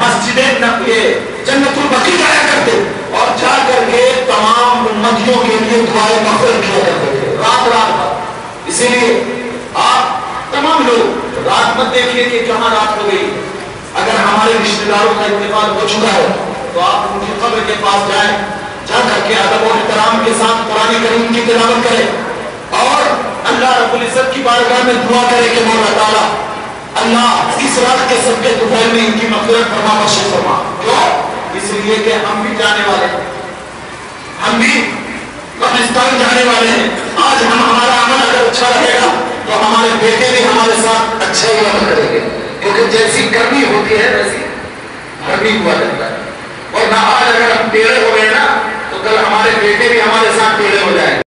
مسجد جنت البقی جایا کرتے۔ اور جا کر کے تمام امتیوں کے لیے دعائیں مغفرت کیا کرتے تھے۔ رات رات اسی لیے آپ تمام لوگ رات مت دیکھیے کہ کہاں رات ہو گئی۔ اگر ہمارے رشتہ داروں کا انتقال ہو چکا ہے، تو آپ ان کی قبر کے پاس جائیں۔ جا کر کے ادب و احترام کے ساتھ قرآن کریم کی تلاوت کریں۔ اور اللہ رب العزت کی بارگاہ میں دعا کرے کہ مولا تعالیٰ अल्लाह इस रात के सबके दुबैल में इनकी मफरत फरमा बख्शे फरमा क्यों? इसलिए कि हम भी जाने वाले हैं। हम भी पाकिस्तान जाने वाले हैं। आज हम, हमारा अमल अगर अच्छा रहेगा तो हमारे बेटे भी हमारे साथ अच्छा ही अमल करेंगे। क्योंकि जैसी गर्मी होती है, वैसी गर्मी हुआ रहता है। और ना आज अगर हम टेढ़े हो गए ना तो कल हमारे बेटे भी हमारे साथ टेढ़े हो जाएँगे।